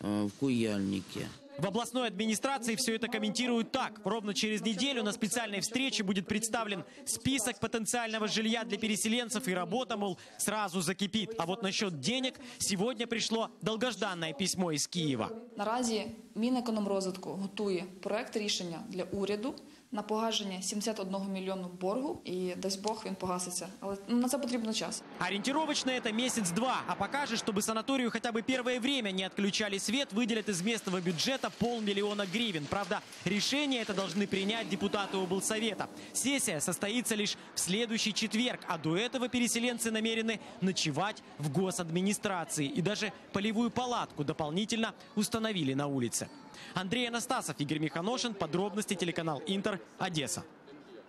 э, в Куяльнике. В областной администрации все это комментируют так. Ровно через неделю на специальной встрече будет представлен список потенциального жилья для переселенцев и работа, мол, сразу закипит. А вот насчет денег сегодня пришло долгожданное письмо из Киева. Наразі Мінекономрозвитку готує проект рішення для уряду на погашення 71 мільйону боргу, і дасть Бог він погаситься. Але ну, на це потрібно час. Ориентировочно это месяц-два. А пока же, чтобы санаторию хотя бы первое время не отключали свет, выделят из местного бюджета полмиллиона гривен. Правда, решение это должны принять депутаты облсовета. Сессия состоится лишь в следующий четверг, а до этого переселенцы намерены ночевать в госадминистрации. И даже полевую палатку дополнительно установили на улице. Андрей Анастасов, Игорь Миханошин. Подробности телеканал Интер, Одесса.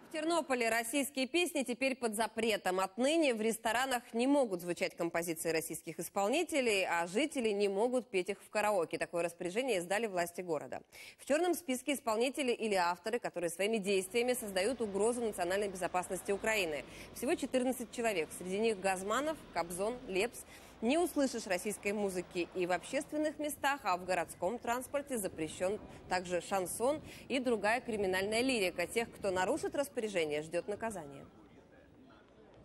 В Тернополе российские песни теперь под запретом. Отныне в ресторанах не могут звучать композиции российских исполнителей, а жители не могут петь их в караоке. Такое распоряжение издали власти города. В черном списке исполнители или авторы, которые своими действиями создают угрозу национальной безопасности Украины. Всего 14 человек. Среди них Газманов, Кобзон, Лепс – не услышишь российской музыки и в общественных местах, а в городском транспорте запрещен также шансон и другая криминальная лирика. Тех, кто нарушит распоряжение, ждет наказание.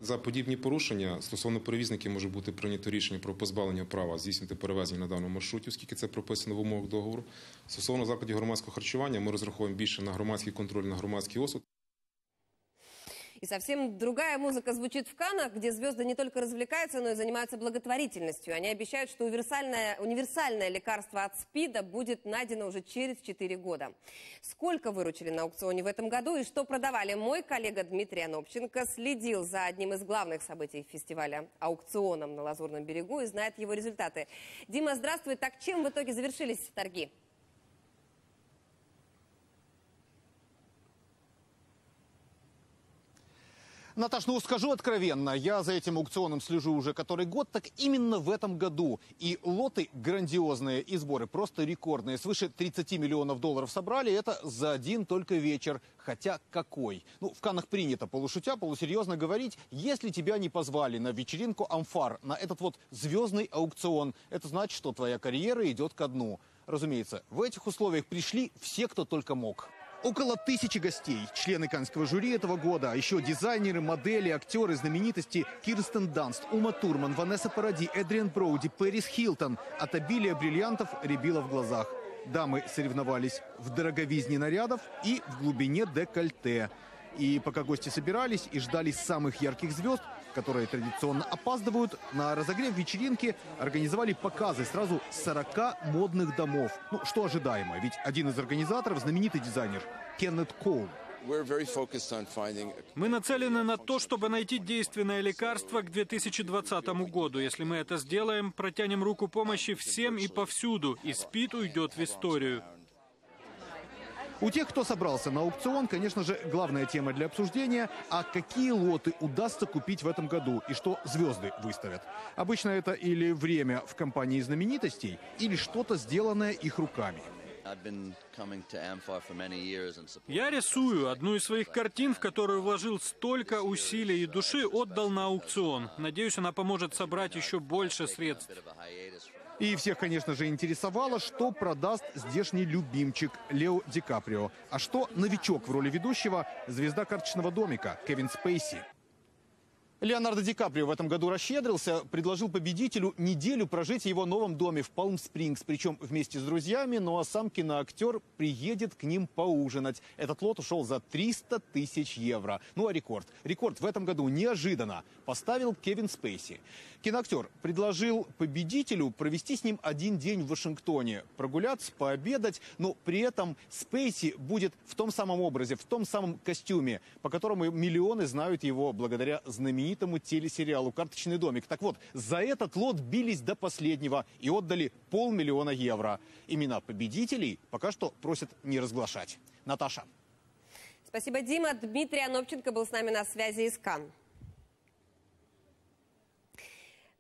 За подібні порушення стосовно перевізників може бути прийнято рішення про позбавлення права здійснити перевезення на даному маршруті, оскільки це прописано в умовах договору. Стосовно закладів громадського харчування, ми розраховуємо більше на громадський контроль, на громадський осуд. И совсем другая музыка звучит в Канах, где звезды не только развлекаются, но и занимаются благотворительностью. Они обещают, что универсальное, универсальное лекарство от СПИДа будет найдено уже через 4 года. Сколько выручили на аукционе в этом году и что продавали, мой коллега Дмитрий Анопченко следил за одним из главных событий фестиваля – аукционом на Лазурном берегу и знает его результаты. Дима, здравствуй. Так чем в итоге завершились торги? Наташ, ну скажу откровенно, я за этим аукционом слежу уже который год, так именно в этом году. И лоты грандиозные, и сборы просто рекордные. Свыше 30 миллионов долларов собрали, это за один только вечер. Хотя какой? Ну, в Канах принято полушутя, полусерьезно говорить, если тебя не позвали на вечеринку «Амфар», на этот вот звездный аукцион, это значит, что твоя карьера идет ко дну. Разумеется, в этих условиях пришли все, кто только мог. Около тысячи гостей, члены канского жюри этого года, а еще дизайнеры, модели, актеры, знаменитости Кирстен Данст, Ума Турман, Ванесса Паради, Эдриан Броуди, Пэрис Хилтон. От обилия бриллиантов рябило в глазах. Дамы соревновались в дороговизне нарядов и в глубине декольте. И пока гости собирались и ждали самых ярких звезд, которые традиционно опаздывают, на разогрев вечеринки организовали показы сразу 40 модных домов. Ну, что ожидаемо, ведь один из организаторов знаменитый дизайнер Кеннет Коул. Мы нацелены на то, чтобы найти действенное лекарство к 2020 году. Если мы это сделаем, протянем руку помощи всем и повсюду, и СПИД уйдет в историю. У тех, кто собрался на аукцион, конечно же, главная тема для обсуждения – а какие лоты удастся купить в этом году и что звезды выставят. Обычно это или время в компании знаменитостей, или что-то сделанное их руками. Я рисую. Одну из своих картин, в которую вложил столько усилий и души, отдал на аукцион. Надеюсь, она поможет собрать еще больше средств. И всех, конечно же, интересовало, что продаст здешний любимчик Лео Ди Каприо. А что новичок в роли ведущего – звезда карточного домика Кевин Спейси. Леонардо Ди Каприо в этом году расщедрился, предложил победителю неделю прожить в его новом доме в Палм-Спрингс, причем вместе с друзьями, ну а сам киноактер приедет к ним поужинать. Этот лот ушел за 300 тысяч евро. Ну а рекорд? Рекорд в этом году неожиданно поставил Кевин Спейси. Киноактер предложил победителю провести с ним один день в Вашингтоне, прогуляться, пообедать, но при этом Спейси будет в том самом образе, в том самом костюме, по которому миллионы знают его благодаря знаменитому телесериалу «Карточный домик». Так вот, за этот лот бились до последнего и отдали полмиллиона евро. Имена победителей пока что просят не разглашать. Наташа. Спасибо, Дима. Дмитрий Анопченко был с нами на связи из Кан.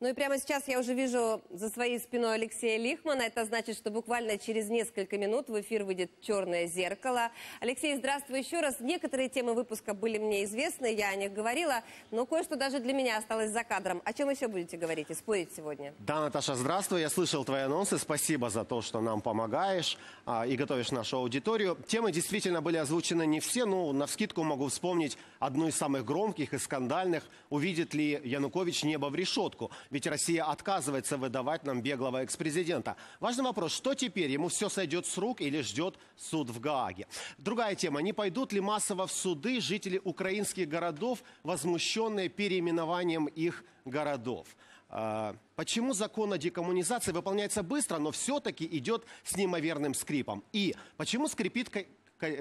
Ну и прямо сейчас я уже вижу за своей спиной Алексея Лихмана. Это значит, что буквально через несколько минут в эфир выйдет «Черное зеркало». Алексей, здравствуй еще раз. Некоторые темы выпуска были мне известны, я о них говорила, но кое-что даже для меня осталось за кадром. О чем еще будете говорить и спорить сегодня? Да, Наташа, здравствуй. Я слышал твои анонсы. Спасибо за то, что нам помогаешь а, и готовишь нашу аудиторию. Темы действительно были озвучены не все, но на вскидку могу вспомнить одну из самых громких и скандальных. Увидит ли Янукович небо в решетку? Ведь Россия отказывается выдавать нам беглого экс-президента. Важный вопрос, что теперь? Ему все сойдет с рук или ждет суд в Гааге? Другая тема. Не пойдут ли массово в суды жители украинских городов, возмущенные переименованием их городов? А, почему закон о декоммунизации выполняется быстро, но все-таки идет с неимоверным скрипом? И почему скрипит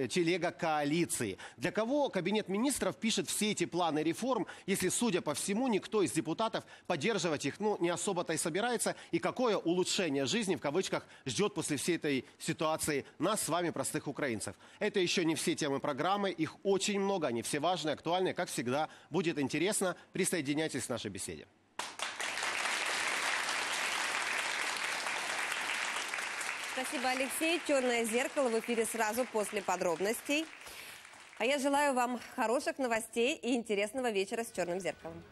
телега коалиции. Для кого Кабинет министров пишет все эти планы реформ, если, судя по всему, никто из депутатов поддерживать их ну, не особо-то и собирается, и какое улучшение жизни, в кавычках, ждет после всей этой ситуации нас с вами, простых украинцев. Это еще не все темы программы, их очень много, они все важные, актуальные, как всегда. Будет интересно, присоединяйтесь к нашей беседе. Спасибо, Алексей. «Черное зеркало» в эфире сразу после подробностей. А я желаю вам хороших новостей и интересного вечера с «Черным зеркалом».